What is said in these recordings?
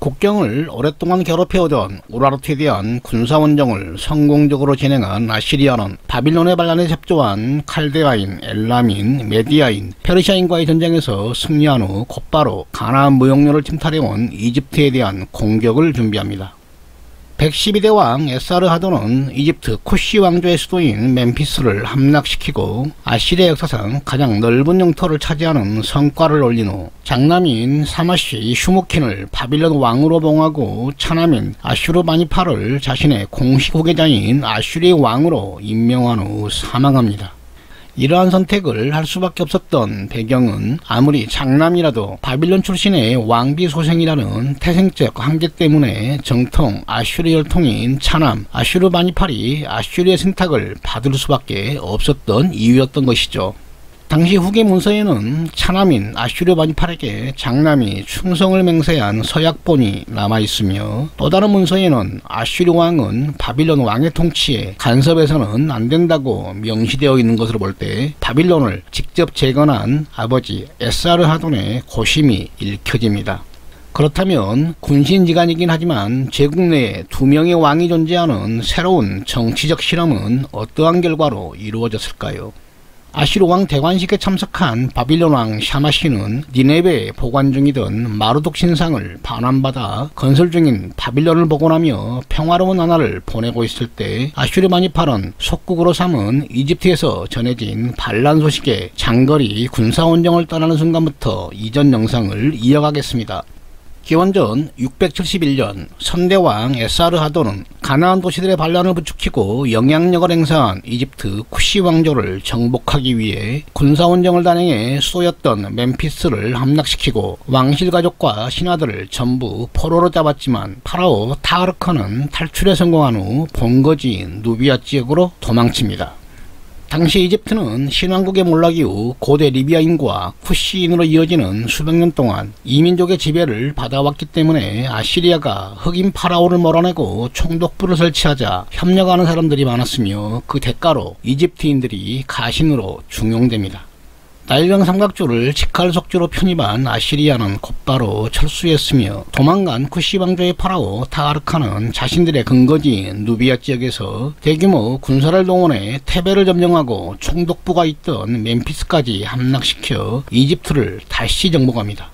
국경을 오랫동안 괴롭혀오던 우라르트에 대한 군사원정을 성공적으로 진행한 아시리아는 바빌론의 반란에 협조한 칼데아인, 엘람인, 메디아인, 페르시아인과의 전쟁에서 승리한 후 곧바로 가나안 무역로를 침탈해온 이집트에 대한 공격을 준비합니다. 112대 왕 에사르 하돈은 이집트 쿠시 왕조의 수도인 멤피스를 함락시키고 아시리아 역사상 가장 넓은 영토를 차지하는 성과를 올린 후 장남인 사마시 슈무킨을 바빌론 왕으로 봉하고 차남인 아슈르바니팔을 자신의 공식 후계자인 아슈르 왕으로 임명한 후 사망합니다. 이러한 선택을 할 수밖에 없었던 배경은 아무리 장남이라도 바빌론 출신의 왕비 소생이라는 태생적 한계 때문에 정통 아슈리 혈통인 차남 아슈르바니팔이 아슈리의 생탁을 받을 수밖에 없었던 이유였던 것이죠. 당시 후계 문서에는 차남인 아슈르바니팔에게 장남이 충성을 맹세한 서약본이 남아있으며 또 다른 문서에는 아슈르 왕은 바빌론 왕의 통치에 간섭해서는 안된다고 명시되어 있는 것으로 볼 때 바빌론을 직접 재건한 아버지 에사르 하돈의 고심이 읽혀집니다. 그렇다면 군신지간이긴 하지만 제국 내에 두 명의 왕이 존재하는 새로운 정치적 실험은 어떠한 결과로 이루어졌을까요? 아시르 왕 대관식에 참석한 바빌론 왕 샤마시는 니네베에 보관 중이던 마르독 신상을 반환받아 건설 중인 바빌론을 복원하며 평화로운 나라를 보내고 있을 때 아슈르마니팔은 속국으로 삼은 이집트에서 전해진 반란 소식에 장거리 군사원정을 떠나는 순간부터 이전 영상을 이어가겠습니다. 기원전 671년 선대왕 에사르 하도는 가나안 도시들의 반란을 부추기고 영향력을 행사한 이집트 쿠시 왕조를 정복하기 위해 군사원정을 단행해 수도였던 멤피스를 함락시키고 왕실 가족과 신하들을 전부 포로로 잡았지만 파라오 타르커는 탈출에 성공한 후 본거지인 누비아 지역으로 도망칩니다. 당시 이집트는 신왕국의 몰락 이후 고대 리비아인과 쿠시인으로 이어지는 수백 년 동안 이민족의 지배를 받아왔기 때문에 아시리아가 흑인 파라오를 몰아내고 총독부를 설치하자 협력하는 사람들이 많았으며 그 대가로 이집트인들이 가신으로 중용됩니다. 나일강 삼각주를 직할 속주로 편입한 아시리아는 곧바로 철수했으며 도망간 쿠시 왕조의 파라오 타아르카는 자신들의 근거지인 누비아 지역에서 대규모 군사를 동원해 테베를 점령하고 총독부가 있던 멤피스까지 함락시켜 이집트를 다시 정복합니다.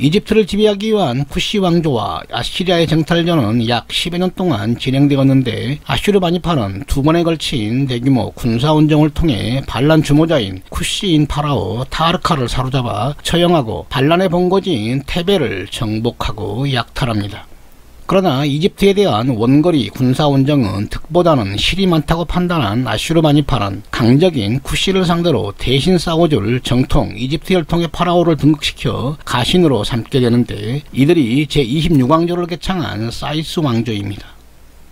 이집트를 지배하기 위한 쿠시 왕조와 아시리아의 정탈전은 약 10여 년 동안 진행되었는데 아슈르바니파는 두 번에 걸친 대규모 군사운정을 통해 반란 주모자인 쿠시인 파라오 타르카를 사로잡아 처형하고 반란의 본거지인 테베를 정복하고 약탈합니다. 그러나 이집트에 대한 원거리 군사원정은 득보다는 실이 많다고 판단한 아슈르바니팔은 강적인 쿠시를 상대로 대신 싸워줄 정통 이집트 혈통의 파라오를 등극시켜 가신으로 삼게 되는데 이들이 제26왕조를 개창한 사이스 왕조입니다.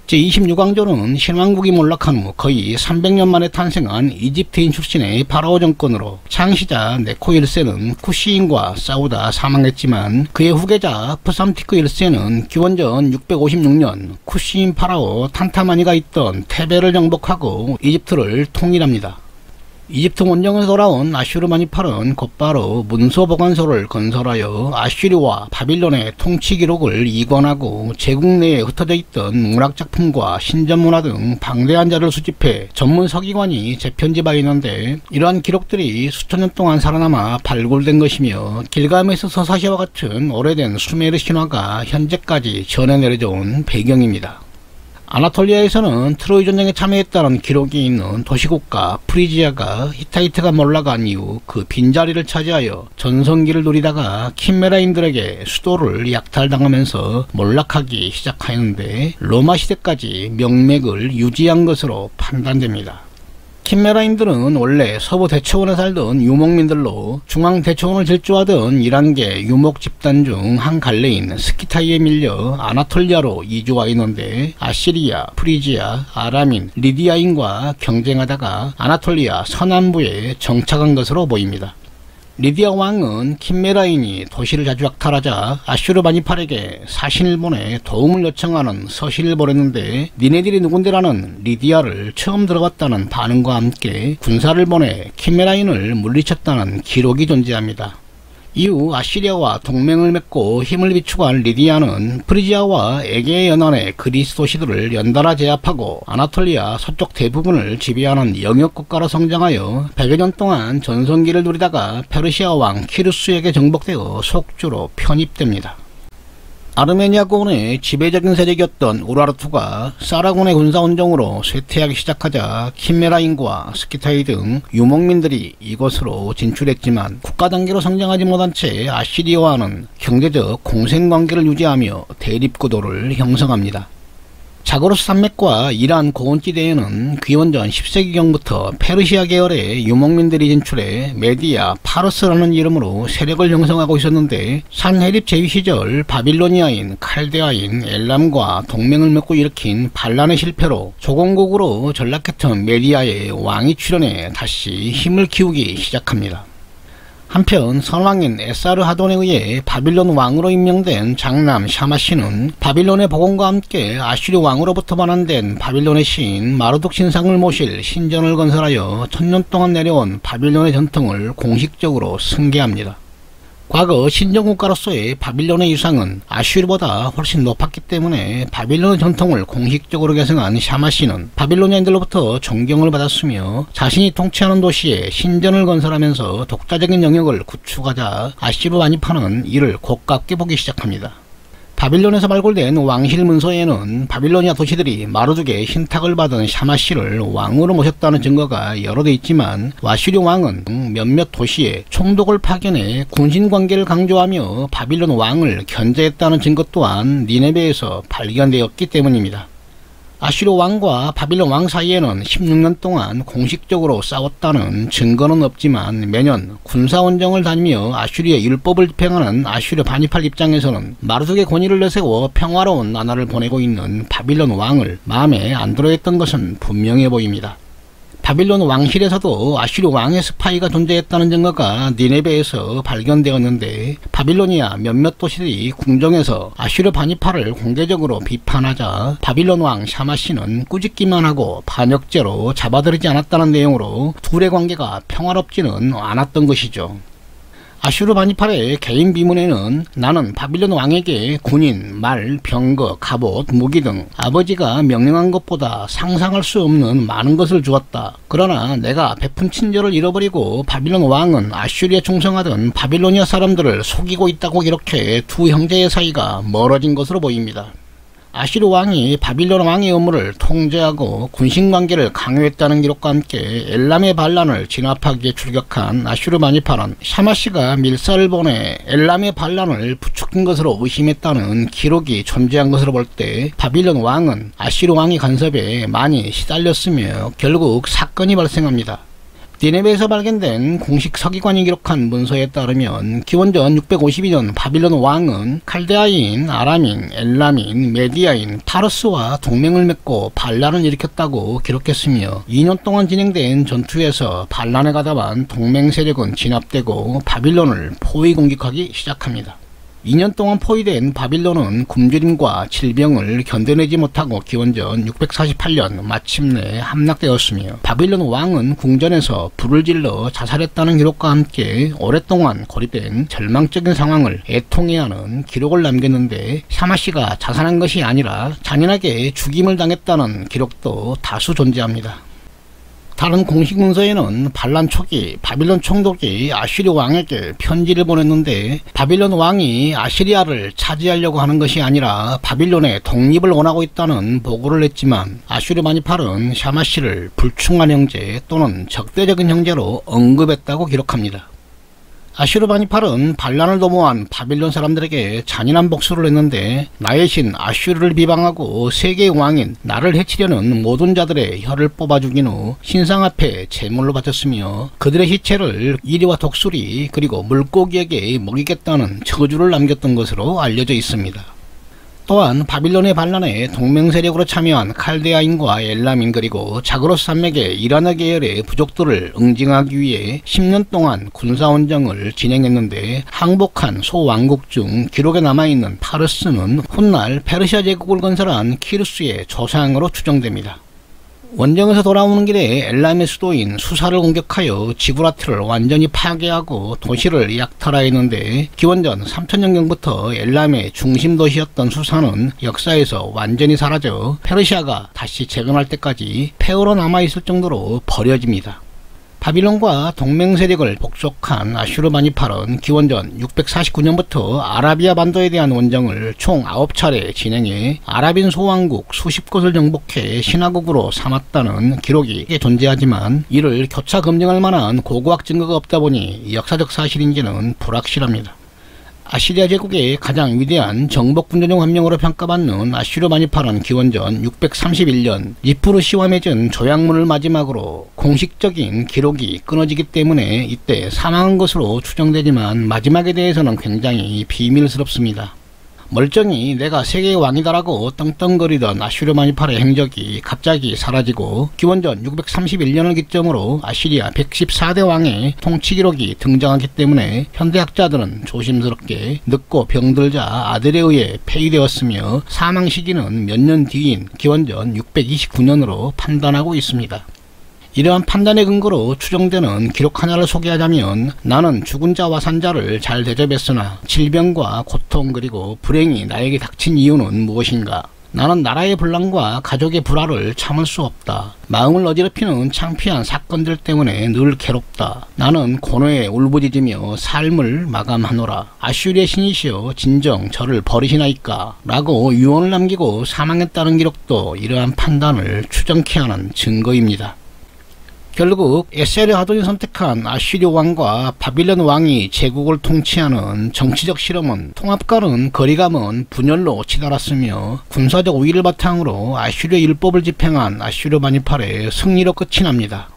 제26왕조는 신왕국이 몰락한 후 거의 300년 만에 탄생한 이집트인 출신의 파라오 정권으로 창시자 네코 1세는 쿠시인과 싸우다 사망했지만 그의 후계자 프삼티크 1세는 기원전 656년 쿠시인 파라오 탄타마니가 있던 테베를 정복하고 이집트를 통일합니다. 이집트 원정에서 돌아온 아슈르마니팔은 곧바로 문서 보관소를 건설하여 아슈리와 바빌론의 통치 기록을 이관하고 제국 내에 흩어져 있던 문학작품과 신전문화 등 방대한 자를 수집해 전문 서기관이 재편집하였는데 이러한 기록들이 수천 년 동안 살아남아 발굴된 것이며 길가메스 서사시와 같은 오래된 수메르 신화가 현재까지 전해 내려져 온 배경입니다. 아나톨리아에서는 트로이 전쟁에 참여했다는 기록이 있는 도시국가 프리지아가 히타이트가 몰락한 이후 그 빈자리를 차지하여 전성기를 누리다가 킴메라인들에게 수도를 약탈당하면서 몰락하기 시작하였는데 로마 시대까지 명맥을 유지한 것으로 판단됩니다. 킴메라인들은 원래 서부 대초원에 살던 유목민들로 중앙 대초원을 질주하던 이란계 유목 집단 중 한 갈래인 스키타이에 밀려 아나톨리아로 이주해 왔는데 아시리아, 프리지아, 아람인, 리디아인과 경쟁하다가 아나톨리아 서남부에 정착한 것으로 보입니다. 리디아 왕은 킴메라인이 도시를 자주 약탈하자 아슈르바니팔에게 사신을 보내 도움을 요청하는 서신을 보냈는데 니네들이 누군데라는 리디아를 처음 들어봤다는 반응과 함께 군사를 보내 킴메라인을 물리쳤다는 기록이 존재합니다. 이후 아시리아와 동맹을 맺고 힘을 비축한 리디아는 프리지아와 에게해 연안의 그리스 도시들을 연달아 제압하고 아나톨리아 서쪽 대부분을 지배하는 영역국가로 성장하여 100여 년 동안 전성기를 누리다가 페르시아 왕 키루스에게 정복되어 속주로 편입됩니다. 아르메니아군의 지배적인 세력이었던 우라르투가 사르곤의 군사원정으로 쇠퇴하기 시작하자 킴메라인과 스키타이 등 유목민들이 이곳으로 진출했지만 국가 단계로 성장하지 못한 채 아시리아와는 경제적 공생관계를 유지하며 대립구도를 형성합니다. 자그로스 산맥과 이란 고원지대에는 기원전 10세기경부터 페르시아 계열의 유목민들이 진출해 메디아 파르스라는 이름으로 세력을 형성하고 있었는데 산헤립 재위 시절 바빌로니아인 칼데아인 엘람과 동맹을 맺고 일으킨 반란의 실패로 조공국으로 전락했던 메디아의 왕이 출현해 다시 힘을 키우기 시작합니다. 한편 선왕인 에사르 하돈에 의해 바빌론 왕으로 임명된 장남 샤마시는 바빌론의 복원과 함께 아슈리 왕으로부터 반환된 바빌론의 시인 마르둑 신상을 모실 신전을 건설하여 천년 동안 내려온 바빌론의 전통을 공식적으로 승계합니다. 과거 신정국가로서의 바빌론의 유상은 아슈르보다 훨씬 높았기 때문에 바빌론의 전통을 공식적으로 계승한 샤마시는 바빌로니아인들로부터 존경을 받았으며 자신이 통치하는 도시에 신전을 건설하면서 독자적인 영역을 구축하자 아시르 와니파는 이를 고깝게 보기 시작합니다. 바빌론에서 발굴된 왕실 문서에는 바빌로니아 도시들이 마루둑의 신탁을 받은 샤마시를 왕으로 모셨다는 증거가 여러 대 있지만 와시류 왕은 몇몇 도시에 총독을 파견해 군신관계를 강조하며 바빌론 왕을 견제했다는 증거 또한 니네베에서 발견되었기 때문입니다. 아시로 왕과 바빌론 왕 사이에는 16년 동안 공식적으로 싸웠다는 증거는 없지만 매년 군사원정을 다니며 아슈리의 율법을 집행하는 아슈르 바니팔 입장에서는 마르둑의 권위를 내세워 평화로운 나라를 보내고 있는 바빌론 왕을 마음에 안 들어했던 것은 분명해 보입니다. 바빌론 왕실에서도 아슈르 왕의 스파이가 존재했다는 증거가 니네베에서 발견되었는데 바빌로니아 몇몇 도시들이 궁정에서 아슈르 바니팔을 공개적으로 비판하자 바빌론 왕 샤마시는 꾸짖기만 하고 반역죄로 잡아들이지 않았다는 내용으로 둘의 관계가 평화롭지는 않았던 것이죠. 아슈르 바니팔의 개인 비문에는 나는 바빌론 왕에게 군인, 말, 병거, 갑옷, 무기 등 아버지가 명령한 것보다 상상할 수 없는 많은 것을 주었다. 그러나 내가 베푼 친절을 잊어버리고 바빌론 왕은 아슈르에 충성하던 바빌로니아 사람들을 속이고 있다고 이렇게 두 형제의 사이가 멀어진 것으로 보입니다. 아슈르 왕이 바빌론 왕의 업무를 통제하고 군신관계를 강요했다는 기록과 함께 엘람의 반란을 진압하기 위해 출격한 아슈르 바니팔은 샤마시가 밀사를 보내 엘람의 반란을 부추긴 것으로 의심했다는 기록이 존재한 것으로 볼 때 바빌론 왕은 아슈르 왕의 간섭에 많이 시달렸으며 결국 사건이 발생합니다. 니네베에서 발견된 공식 서기관이 기록한 문서에 따르면 기원전 652년 바빌론 왕은 칼데아인, 아람인, 엘람인, 메디아인, 파르스와 동맹을 맺고 반란을 일으켰다고 기록했으며 2년 동안 진행된 전투에서 반란에 가담한 동맹 세력은 진압되고 바빌론을 포위 공격하기 시작합니다. 2년 동안 포위된 바빌론은 굶주림과 질병을 견뎌내지 못하고 기원전 648년 마침내 함락되었으며 바빌론 왕은 궁전에서 불을 질러 자살했다는 기록과 함께 오랫동안 고립된 절망적인 상황을 애통해야 하는 기록을 남겼는데 샤마시가 자살한 것이 아니라 잔인하게 죽임을 당했다는 기록도 다수 존재합니다. 다른 공식 문서에는 반란 초기 바빌론 총독이 아시리 왕에게 편지를 보냈는데 바빌론 왕이 아시리아를 차지하려고 하는 것이 아니라 바빌론의 독립을 원하고 있다는 보고를 했지만 아슈르마니팔은 샤마시를 불충한 형제 또는 적대적인 형제로 언급했다고 기록합니다. 아슈르바니팔은 반란을 도모한 바빌론 사람들에게 잔인한 복수를 했는데 나의 신 아슈르를 비방하고 세계의 왕인 나를 해치려는 모든 자들의 혀를 뽑아 죽인 후 신상 앞에 제물로 바쳤으며 그들의 시체를 이리와 독수리 그리고 물고기에게 먹이겠다는 저주를 남겼던 것으로 알려져 있습니다. 또한 바빌론의 반란에 동맹 세력으로 참여한 칼데아인과 엘람인 그리고 자그로스 산맥의 이라나 계열의 부족들을 응징하기 위해 10년 동안 군사원정을 진행했는데 항복한 소왕국 중 기록에 남아있는 파르스는 훗날 페르시아 제국을 건설한 키루스의 조상으로 추정됩니다. 원정에서 돌아오는 길에 엘람의 수도인 수사를 공격하여 지구라트를 완전히 파괴하고 도시를 약탈하였는데 기원전 3000년경부터 엘람의 중심 도시였던 수사는 역사에서 완전히 사라져 페르시아가 다시 재건할 때까지 폐허로 남아있을 정도로 버려집니다. 바빌론과 동맹 세력을 복속한 아슈르바니팔은 기원전 649년부터 아라비아 반도에 대한 원정을 총 9차례 진행해 아랍인 소왕국 수십 곳을 정복해 신화국으로 삼았다는 기록이 존재하지만 이를 교차 검증할 만한 고고학 증거가 없다 보니 역사적 사실인지는 불확실합니다. 아시리아 제국의 가장 위대한 정복군전용 한 명으로 평가받는 아슈르바니팔은 기원전 631년 니프르 시와 맺은 조약문을 마지막으로 공식적인 기록이 끊어지기 때문에 이때 사망한 것으로 추정되지만 마지막에 대해서는 굉장히 비밀스럽습니다. 멀쩡히 내가 세계의 왕이다라고 떵떵거리던 아슈르마니팔의 행적이 갑자기 사라지고 기원전 631년을 기점으로 아시리아 114대 왕의 통치 기록이 등장하기 때문에 현대학자들은 조심스럽게 늙고 병들자 아들에 의해 폐위되었으며 사망 시기는 몇 년 뒤인 기원전 629년으로 판단하고 있습니다. 이러한 판단의 근거로 추정되는 기록 하나를 소개하자면 나는 죽은 자와 산 자를 잘 대접했으나 질병과 고통 그리고 불행이 나에게 닥친 이유는 무엇인가? 나는 나라의 분란과 가족의 불화를 참을 수 없다. 마음을 어지럽히는 창피한 사건들 때문에 늘 괴롭다. 나는 고뇌에 울부짖으며 삶을 마감하노라. 아슈리의 신이시여 진정 저를 버리시나이까? 라고 유언을 남기고 사망했다는 기록도 이러한 판단을 추정케 하는 증거입니다. 결국 에세르 하돈이 선택한 아시리아 왕과 바빌론 왕이 제국을 통치하는 정치적 실험은 통합과는 거리가 먼 분열로 치달았으며 군사적 우위를 바탕으로 아슈리아 율법을 집행한 아슈르 바니팔의 승리로 끝이 납니다.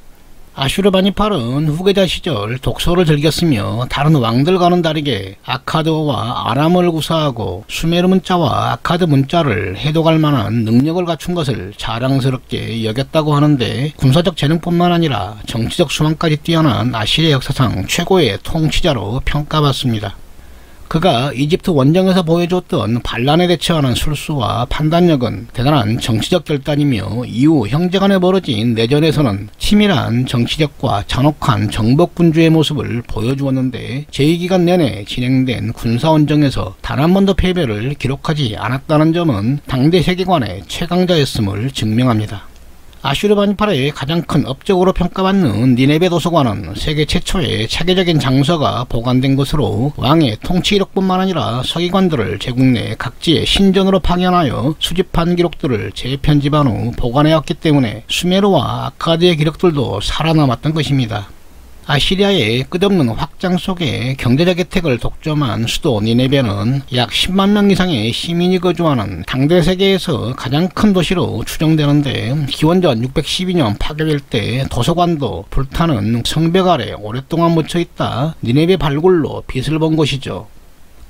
아슈르바니팔은 후계자 시절 독서를 즐겼으며 다른 왕들과는 다르게 아카드와 아람을 구사하고 수메르 문자와 아카드 문자를 해독할 만한 능력을 갖춘 것을 자랑스럽게 여겼다고 하는데 군사적 재능뿐만 아니라 정치적 수만까지 뛰어난 아시리아 역사상 최고의 통치자로 평가받습니다. 그가 이집트 원정에서 보여줬던 반란에 대처하는 술수와 판단력은 대단한 정치적 결단이며 이후 형제간에 벌어진 내전에서는 치밀한 정치력과 잔혹한 정복군주의 모습을 보여주었는데 제2기간 내내 진행된 군사원정에서 단 한 번도 패배를 기록하지 않았다는 점은 당대 세계관의 최강자였음을 증명합니다. 아슈르바니팔의 가장 큰 업적으로 평가받는 니네베 도서관은 세계 최초의 차계적인 장서가 보관된 것으로 왕의 통치 기록뿐만 아니라 서기관들을 제국 내 각지의 신전으로 파견하여 수집한 기록들을 재편집한 후 보관해왔기 때문에 수메르와 아카드의 기록들도 살아남았던 것입니다. 아시리아의 끝없는 확장 속에 경제적 혜택을 독점한 수도 니네베는 약 10만 명 이상의 시민이 거주하는 당대 세계에서 가장 큰 도시로 추정되는데 기원전 612년 파괴될 때 도서관도 불타는 성벽 아래 오랫동안 묻혀있다 니네베 발굴로 빛을 본 곳이죠.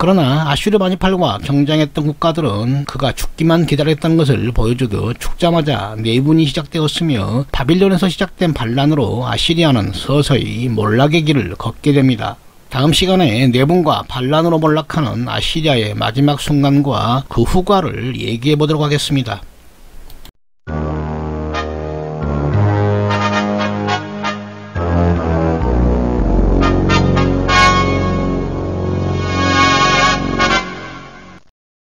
그러나 아슈르바니 팔과 경쟁했던 국가들은 그가 죽기만 기다렸다는 것을 보여주듯 죽자마자 내분이 시작되었으며 바빌론에서 시작된 반란으로 아시리아는 서서히 몰락의 길을 걷게 됩니다. 다음 시간에 내분과 반란으로 몰락하는 아시리아의 마지막 순간과 그 후과를 얘기해 보도록 하겠습니다.